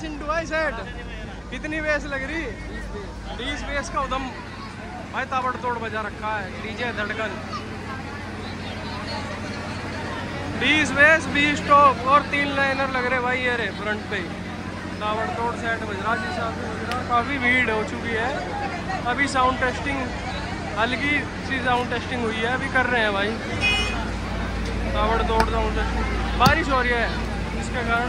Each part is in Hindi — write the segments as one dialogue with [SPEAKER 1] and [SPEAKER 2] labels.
[SPEAKER 1] है चिंटू भाई सेट कितनी बेस लग रही? बीस बेस का उदम भाई ताबड़ तोड़ बजा रखा है। डीजे धड़कन। बीस बेस बीस टॉप और तीन लाइनर लग रहे भाई ये रे फ्रंट पे ताबड़ तोड़ सेट बज रहा जिस हिसाब काफ़ी भीड़ हो चुकी है। अभी साउंड टेस्टिंग हल्की सी साउंड टेस्टिंग हुई है। अभी कर रहे हैं भाई। ताबड़ तोड़ साउंड टेस्टिंग बारिश हो रही है। जिसके कारण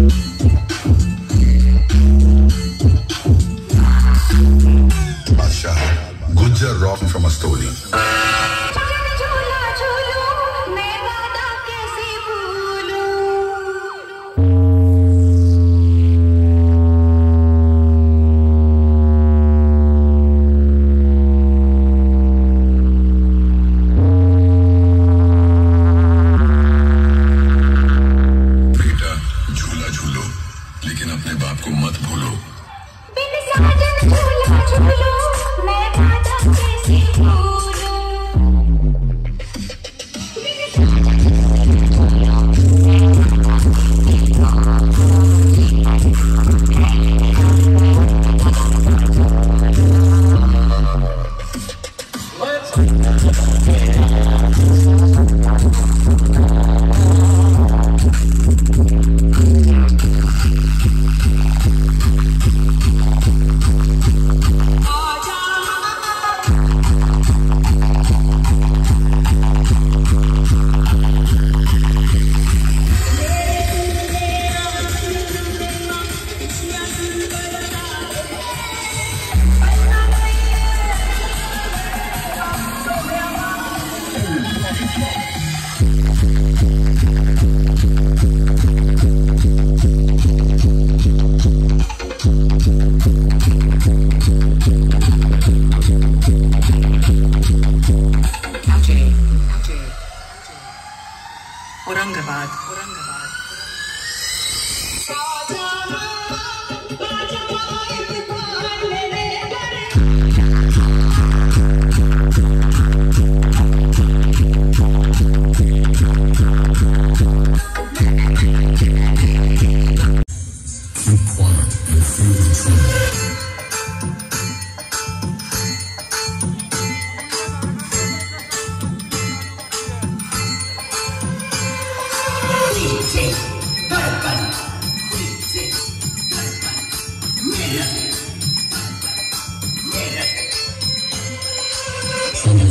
[SPEAKER 2] controle.